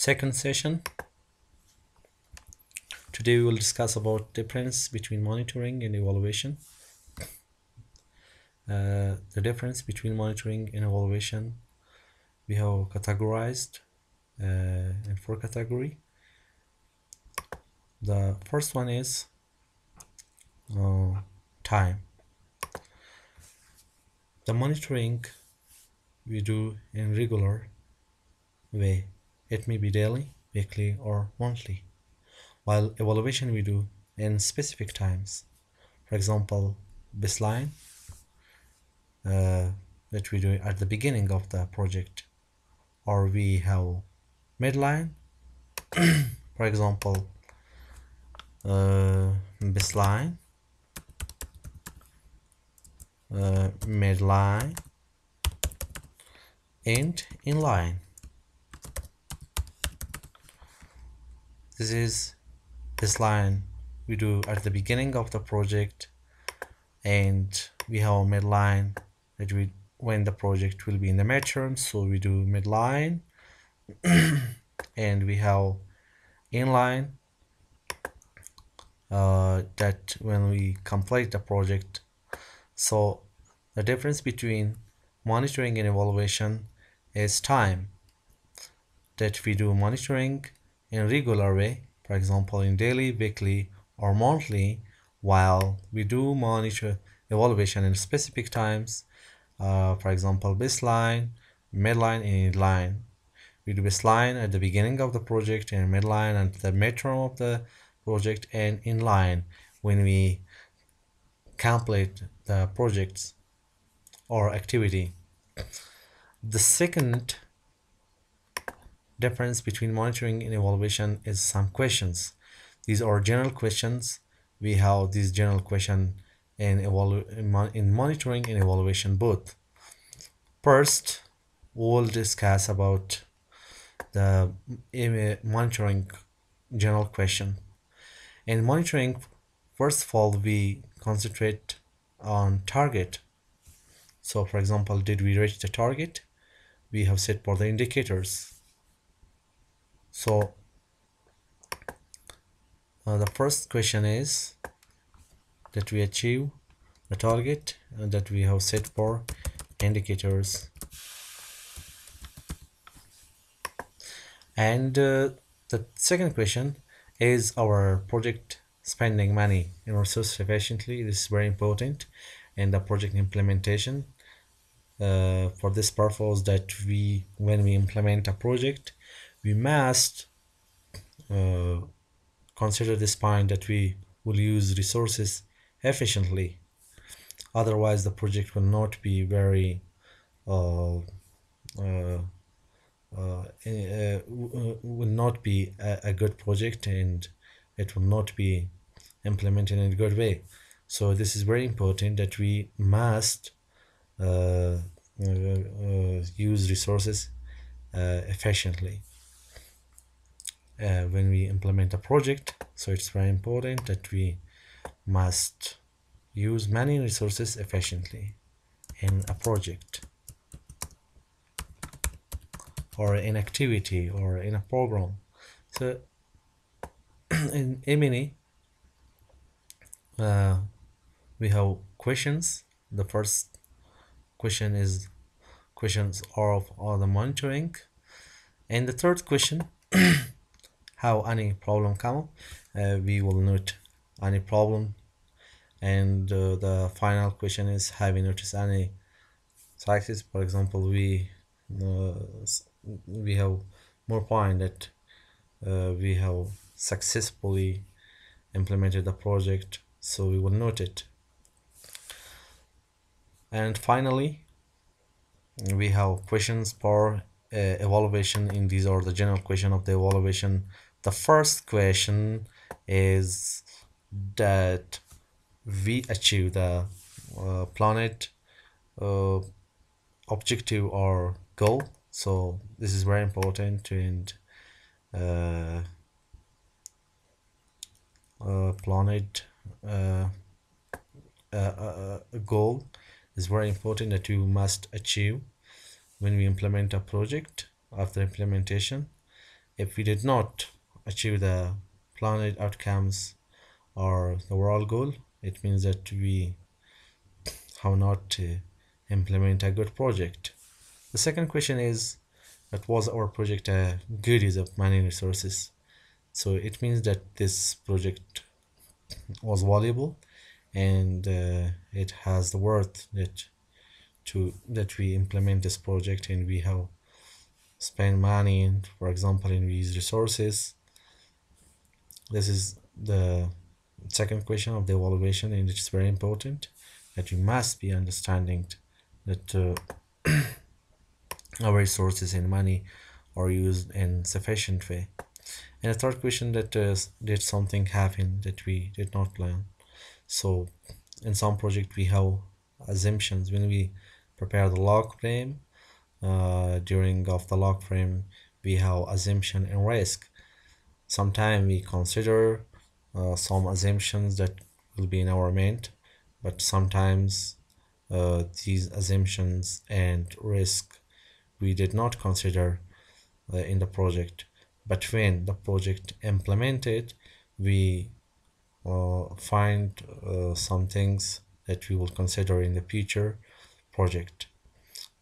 second session. Today we will discuss about difference between monitoring and evaluation. Uh, the difference between monitoring and evaluation we have categorized uh, in four category. The first one is uh, time. The monitoring we do in regular way it may be daily weekly or monthly. While evaluation we do in specific times. For example baseline uh, that we do at the beginning of the project. Or we have midline. For example uh, baseline uh, midline. And endline this is this line we do at the beginning of the project and we have a midline that we when the project will be in the midterm so we do midline. And we have endline uh, that when we complete the project. So the difference between monitoring and evaluation is time that we do monitoring in regular way for example in daily weekly or monthly while we do monitor evaluation in specific times uh, for example baseline midline and endline. We do baseline at the beginning of the project and midline at the midterm of the project and endline when we complete the projects or activity. The second difference between monitoring and evaluation is some questions. These are general questions. We have these general question in, in monitoring and evaluation both. First we'll discuss about the eh, monitoring general question. In monitoring first of all we concentrate on target. So for example did we reach the target? We have set for the indicators so uh, the first question is that we achieve the target that we have set for indicators. And uh, the second question is our project spending money in resource efficiently. This is very important in the project implementation uh, for this purpose that we when we implement a project we must uh, consider this point that we will use resources efficiently. Otherwise the project will not be very uh, uh, uh, uh will not be a, a, good project and it will not be implemented in a good way. So this is very important that we must uh, use resources efficiently uh, when we implement a project. So it's very important that we must use many resources efficiently in a project or in activity or in a program. So in M&E uh, we have questions. The first question is questions of all the monitoring. And the third question how any problem come uh, we will note any problem. And uh, the final question is have you noticed any success? For example we uh, we have more point that uh, we have successfully implemented the project so we will note it. And finally we have questions for uh, evaluation in these are the general question of the evaluation the first question is that we achieve the uh, planet uh, objective or goal. So this is very important and uh, uh planet uh, uh, goal is very important that you must achieve when we implement a project after implementation. If we did not achieve the planned outcomes or the overall goal it means that we have not uh, implement a good project. The second question is that was our project a good use of money resources? So it means that this project was valuable and uh, it has the worth that to that we implement this project and we have spent money for example in these resources this is the second question of the evaluation and it's very important that you must be understanding that uh, our resources and money are used in sufficient way. And the third question that uh, did something happen that we did not plan so in some project we have assumptions. When we prepare the log frame uh, during of the log frame we have assumption and risk sometimes we consider uh, some assumptions that will be in our mind but sometimes uh, these assumptions and risk we did not consider uh, in the project. But when the project implemented we uh, find uh, some things that we will consider in the future project.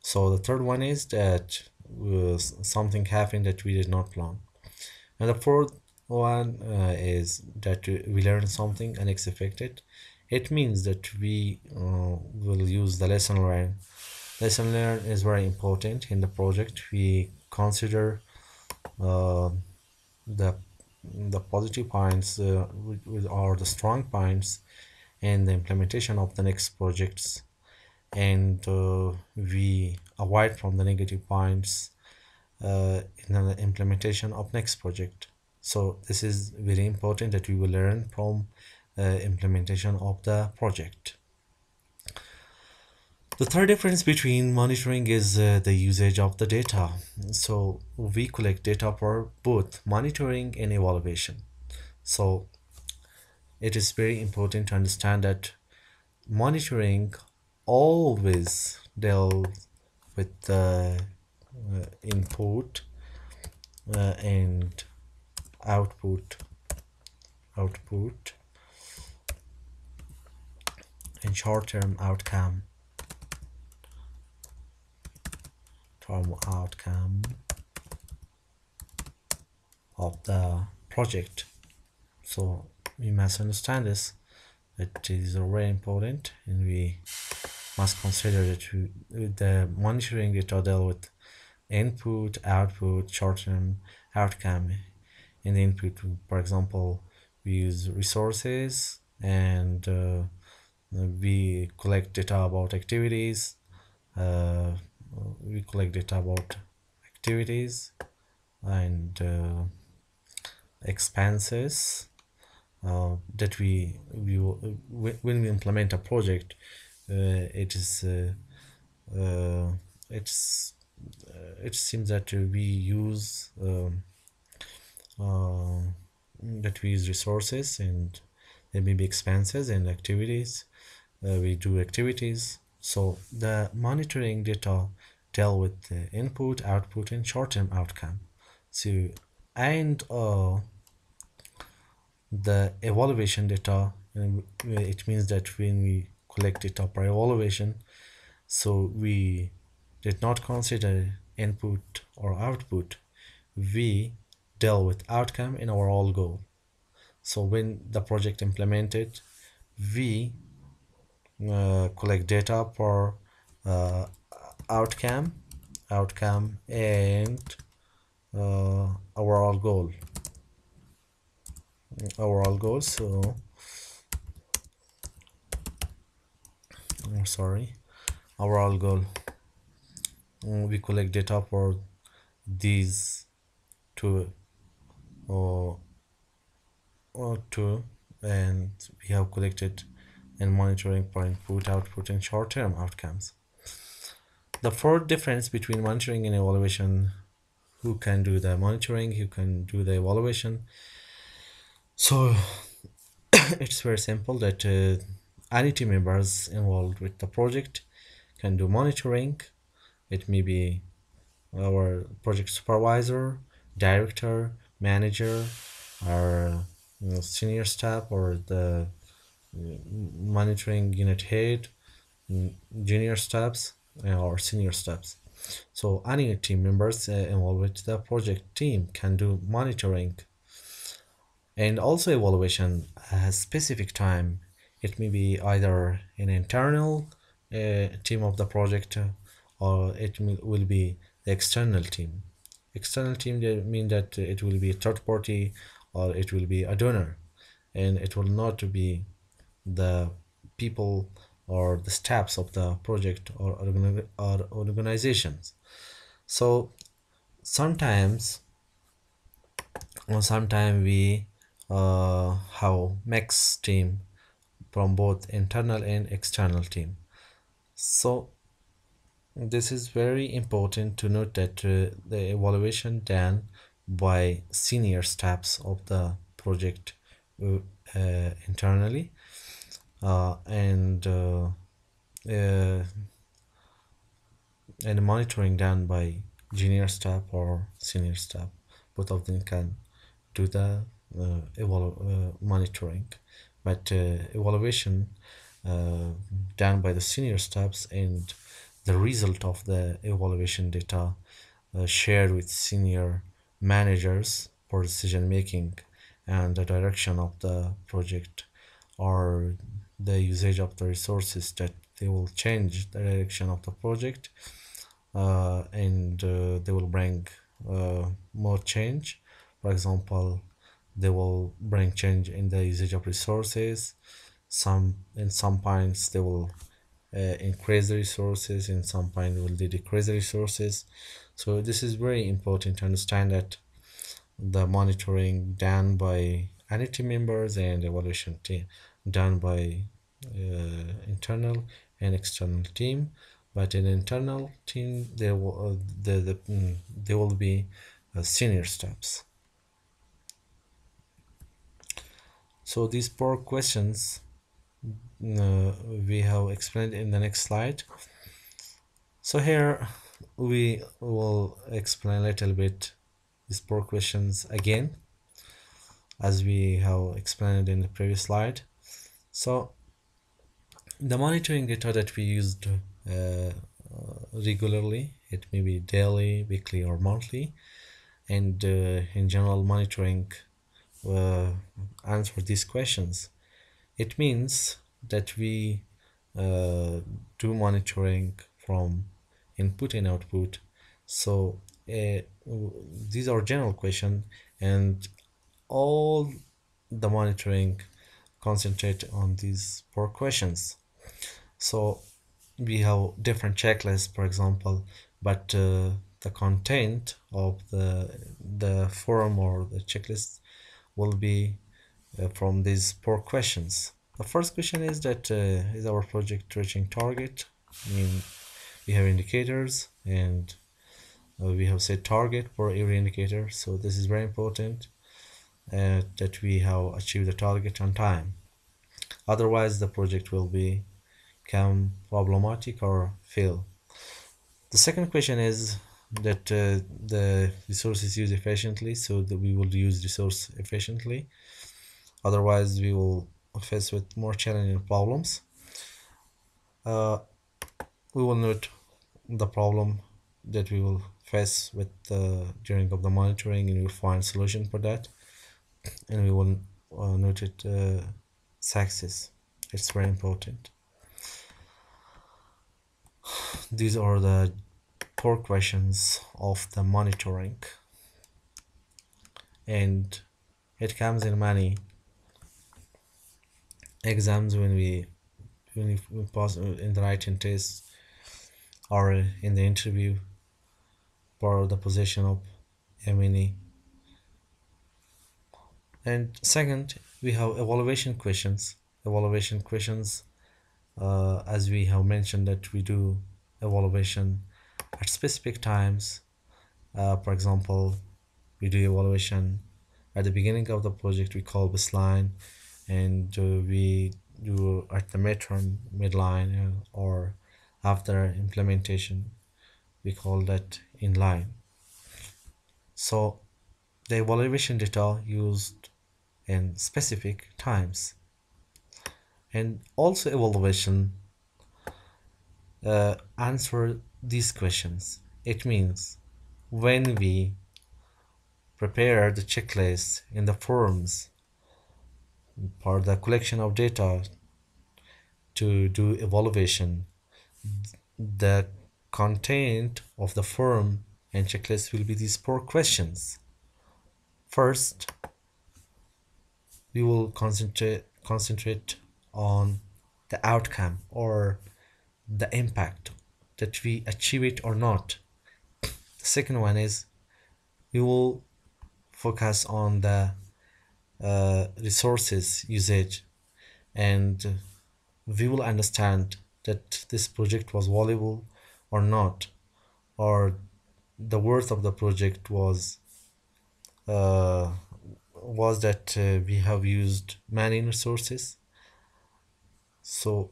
So the third one is that uh, something happened that we did not plan and the fourth one uh, is that we learn something unexpected. It means that we uh, will use the lesson learned. Lesson learned is very important in the project. We consider uh, the the positive points uh, are the strong points in the implementation of the next projects. And uh, we avoid from the negative points uh, in the implementation of next project so this is very important that we will learn from uh, implementation of the project the third difference between monitoring is uh, the usage of the data. So we collect data for both monitoring and evaluation. So it is very important to understand that monitoring always deals with the uh, input uh, and output output and short-term outcome. Term outcome of the project. So we must understand this it is very important and we must consider that we, the monitoring data deal with input output short-term outcome in the input for example we use resources and uh, we collect data about activities uh, we collect data about activities and uh, expenses uh, that we, we when we implement a project uh, it is uh, uh, it's it seems that we use um, that we use resources and there may be expenses and activities we do activities so the monitoring data deal with the input, output, and short-term outcome. So and uh, the evaluation data, it means that when we collect data for evaluation, so we did not consider input or output. We deal with outcome in our all goal. So when the project implemented, we uh, collect data for uh, outcome outcome and uh, overall goal overall goal so I'm sorry overall goal we collect data for these two or, or two and we have collected and monitoring for input, output, and short-term outcomes. The fourth difference between monitoring and evaluation, who can do the monitoring, who can do the evaluation. So it's very simple that uh, any team members involved with the project can do monitoring. It may be our project supervisor director manager or you know, senior staff or the monitoring unit head junior staffs uh, or senior staffs. So any team members uh, involved with the project team can do monitoring and also evaluation has specific time. It may be either an internal uh, team of the project or it will be the external team. External team mean that it will be a third party or it will be a donor. And it will not be the people or the staffs of the project or, or organizations. So sometimes or sometimes we uh, have mix team from both internal and external team. So this is very important to note that uh, the evaluation done by senior staffs of the project uh, uh, internally uh, and uh, uh, and monitoring done by junior staff or senior staff. Both of them can do the uh, evalu- uh, monitoring. But evaluation done by the senior staffs and the result of the evaluation data uh, shared with senior managers for decision making and the direction of the project or the usage of the resources that they will change the direction of the project uh, and uh, they will bring uh, more change. For example they will bring change in the usage of resources. Some in some points they will increase the resources in some point will decrease the resources. So this is very important to understand that the monitoring done by any team members and evaluation team done by uh, internal and external team. But in internal team there will uh, the, the mm, there will be uh, senior steps so these four questions uh, we have explained in the next slide. So here we will explain a little bit these four questions again as we have explained in the previous slide. So the monitoring data that we used uh, regularly it may be daily weekly or monthly and uh, in general monitoring uh, answer these questions. It means that we uh, do monitoring from input and output. So uh, these are general questions and all the monitoring concentrate on these four questions. So we have different checklists for example but uh, the content of the the forum or the checklist will be uh, from these four questions the first question is that uh, is our project reaching target? I mean we have indicators and uh, we have set target for every indicator. So this is very important uh, that we have achieved the target on time. Otherwise the project will be become problematic or fail. The second question is that uh, the resource is used efficiently so that we will use resource efficiently. Otherwise we will face with more challenging problems. Uh, we will note the problem that we will face with uh, during of the monitoring and we'll find solution for that. And we will uh, note it uh, success. It's very important. These are the four questions of the monitoring. And it comes in many exams when we when we pass in the writing test or in the interview for the position of M&E and second we have evaluation questions. Evaluation questions uh, as we have mentioned that we do evaluation at specific times. Uh, for example we do evaluation at the beginning of the project we call baseline and we do at the midterm midline uh, or after implementation we call that endline. So the evaluation data used in specific times. And also evaluation uh, answer these questions. It means when we prepare the checklist in the forms for the collection of data to do evaluation. The content of the form and checklist will be these four questions. First we will concentrate concentrate on the outcome or the impact that we achieve it or not. The second one is we will focus on the uh, resources usage. And we will understand that this project was valuable or not or the worth of the project was uh, was that uh, we have used many resources. So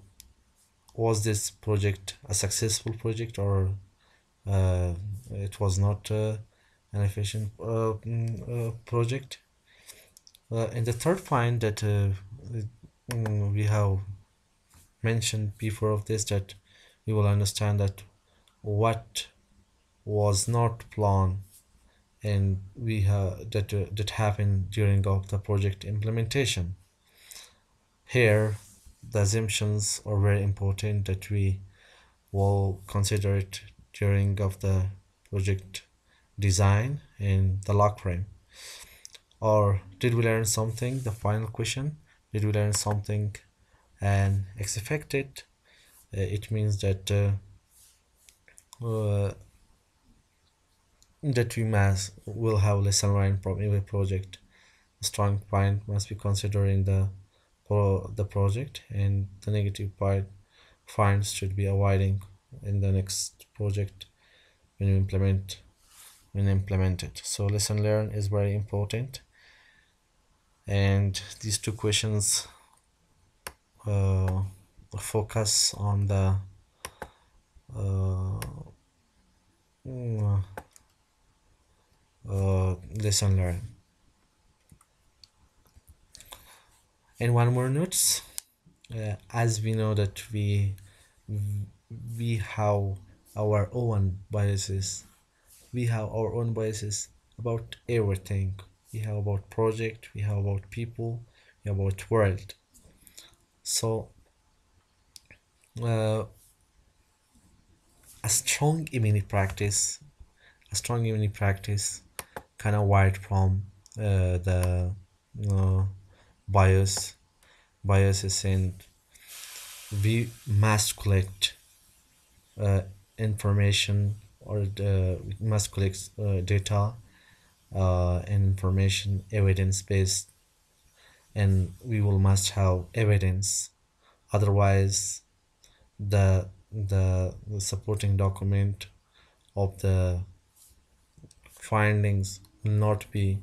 was this project a successful project or uh, it was not uh, an efficient uh, mm, project uh, and the third point that uh, mm, we have mentioned before of this that we will understand that what was not planned and we have that uh, that happened during of the project implementation. Here the assumptions are very important that we will consider it during of the project design and the log frame or did we learn something? The final question. Did we learn something and expected uh, it means that uh, uh, that we must will have lesson learned from every project. Strong point must be considered in the pro the project and the negative point finds should be avoiding in the next project when you implement when implemented. So lesson learned is very important and these two questions uh, focus on the uh, mm, uh, lesson learned. And one more notes uh, as we know that we we have our own biases we have our own biases about everything we have about project we have about people we have about world. So uh, a strong M&E practice a strong M&E practice kind of wide from uh, the uh, bias. Biases and we must collect uh, information or the, we must collect uh, data uh, information evidence based and we will must have evidence. Otherwise the the, the supporting document of the findings will not be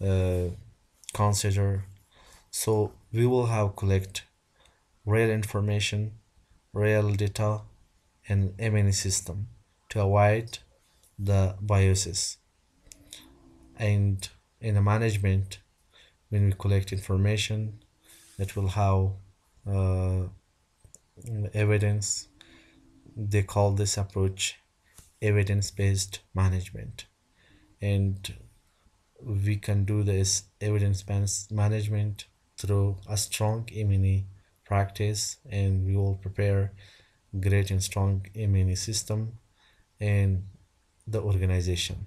uh, considered. So we will have collect real information real data and M&E system to avoid the biases and in the management when we collect information that will have uh, evidence they call this approach evidence-based management. And we can do this evidence-based management through a strong M&E practice and we will prepare great and strong M&E system in the organization